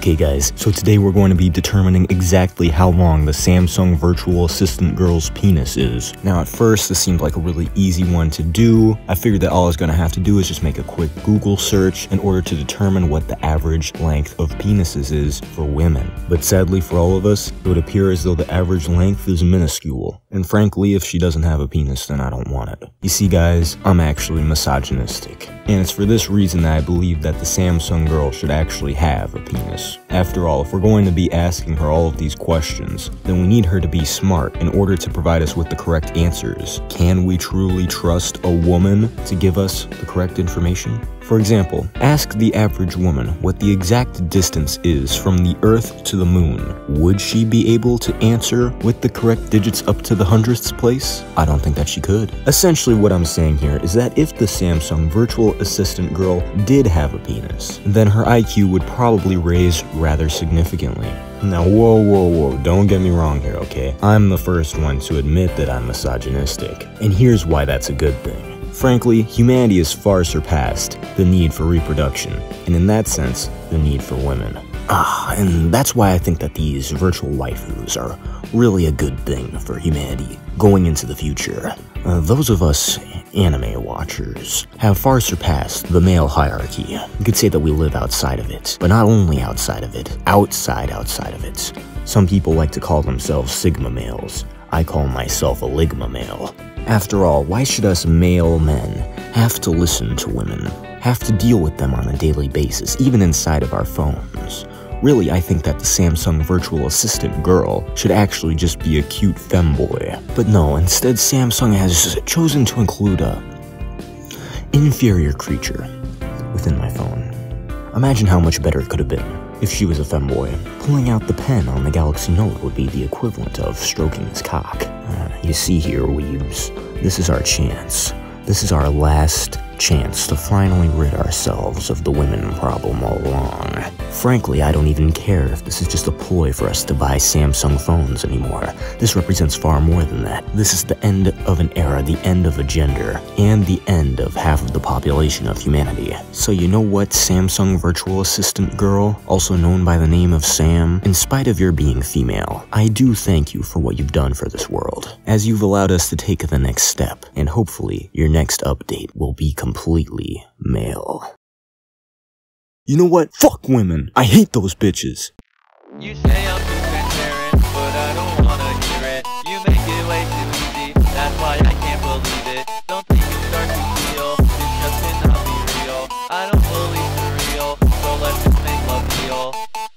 Okay guys, so today we're going to be determining exactly how long the Samsung Virtual Assistant Girl's penis is. Now at first this seemed like a really easy one to do. I figured that all I was going to have to do is just make a quick Google search in order to determine what the average length of penises is for women. But sadly for all of us, it would appear as though the average length is minuscule. And frankly, if she doesn't have a penis, then I don't want it. You see guys, I'm actually misogynistic. And it's for this reason that I believe that the Samsung girl should actually have a penis. After all, if we're going to be asking her all of these questions, then we need her to be smart in order to provide us with the correct answers. Can we truly trust a woman to give us the correct information? For example, ask the average woman what the exact distance is from the Earth to the Moon. Would she be able to answer with the correct digits up to the hundredths place? I don't think that she could. Essentially what I'm saying here is that if the Samsung virtual assistant girl did have a penis, then her IQ would probably raise rather significantly. Now, whoa, whoa, whoa, don't get me wrong here, okay? I'm the first one to admit that I'm misogynistic, and here's why that's a good thing. Frankly, humanity has far surpassed the need for reproduction, and in that sense, the need for women. Ah, and that's why I think that these virtual waifus are really a good thing for humanity going into the future. Uh, those of us anime watchers have far surpassed the male hierarchy. You could say that we live outside of it, but not only outside of it, outside outside of it. Some people like to call themselves Sigma males. I call myself a Ligma male. After all, why should us male men have to listen to women, have to deal with them on a daily basis, even inside of our phones? Really, I think that the Samsung virtual assistant girl should actually just be a cute femboy. But no, instead Samsung has chosen to include a inferior creature within my phone. Imagine how much better it could have been if she was a femboy. Pulling out the pen on the Galaxy Note would be the equivalent of stroking his cock. Uh, you see here, weebs, this is our chance. This is our last chance to finally rid ourselves of the women problem all along. Frankly, I don't even care if this is just a ploy for us to buy Samsung phones anymore. This represents far more than that. This is the end of an era, the end of a gender, and the end of half of the population of humanity. So you know what, Samsung Virtual Assistant Girl, also known by the name of Sam? In spite of your being female, I do thank you for what you've done for this world, as you've allowed us to take the next step, and hopefully your next update will be completely male. You know what? Fuck women. I hate those bitches. You say I'm